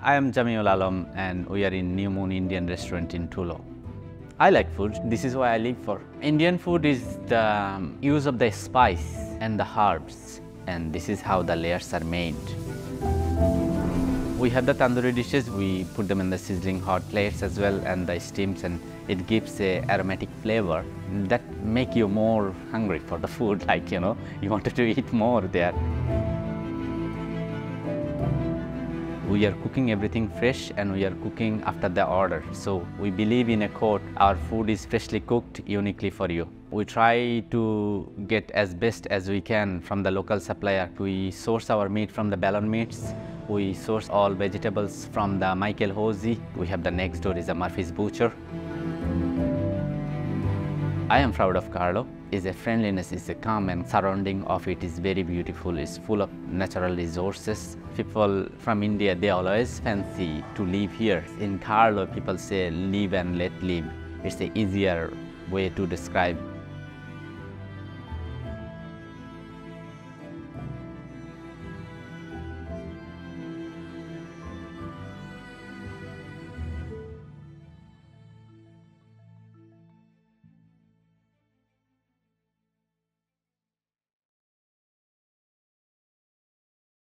I am Jamiul Alam and we are in New Moon Indian restaurant in Tullow. I like food. This is why I live for. Indian food is the um, use of the spice and the herbs and this is how the layers are made. We have the tandoori dishes, we put them in the sizzling hot plates as well and the steams and it gives a aromatic flavor that make you more hungry for the food like you know you wanted to eat more there. We are cooking everything fresh and we are cooking after the order. So we believe in a quote, our food is freshly cooked uniquely for you. We try to get as best as we can from the local supplier. We source our meat from the Ballon Meats. We source all vegetables from the Michael Hosey. We have the next door is a Murphy's Butcher. I am proud of Carlow. Is a friendliness, is a calm and surrounding of it is very beautiful. It's full of natural resources. People from India, they always fancy to live here. In Carlow, people say live and let live. It's the easier way to describe